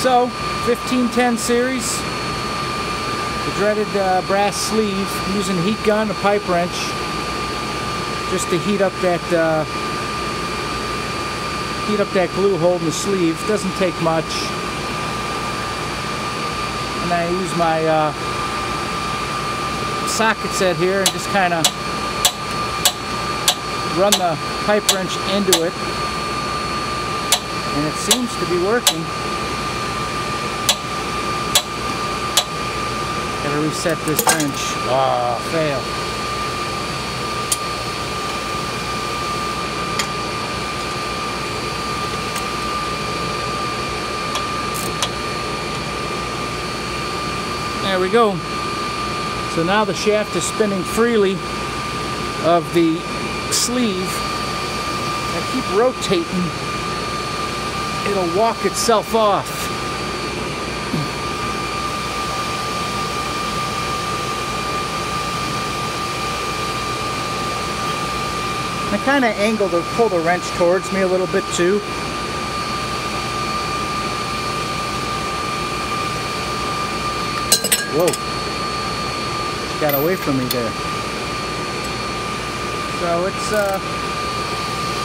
So, 1510 series, the dreaded uh, brass sleeve, using heat gun, a pipe wrench, just to heat up that uh, heat up that glue holding the sleeve. Doesn't take much. And I use my uh, socket set here and just kind of run the pipe wrench into it. And it seems to be working. Gotta reset this wrench. Ah, oh, fail. There we go. So now the shaft is spinning freely of the sleeve. I keep rotating. It'll walk itself off. I kind of angle to pull the wrench towards me a little bit too. Whoa. Got away from me there. So it's, uh,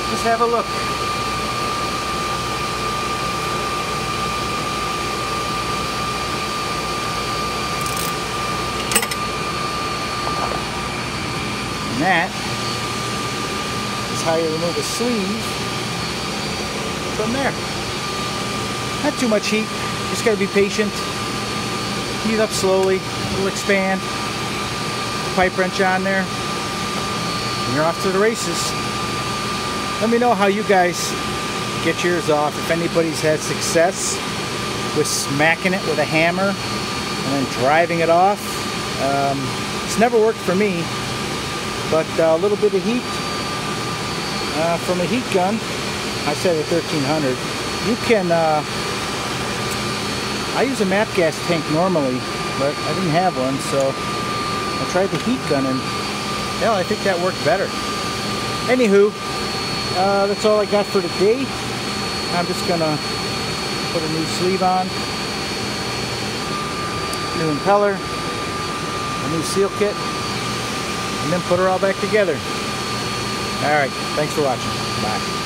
just have a look. And that how you remove a sleeve from there. Not too much heat, just gotta be patient heat up slowly. It'll expand. Pipe wrench on there. And you're off to the races. Let me know how you guys get yours off. If anybody's had success with smacking it with a hammer and then driving it off. Um, it's never worked for me. But uh, a little bit of heat uh, from a heat gun. I said a 1300. You can uh, I use a MAPP gas tank normally, but I didn't have one, so I tried the heat gun and hell, I think that worked better. Anywho, uh, that's all I got for today. I'm just gonna put a new sleeve on, new impeller, a new seal kit, and then put her all back together. Alright, thanks for watching. Bye.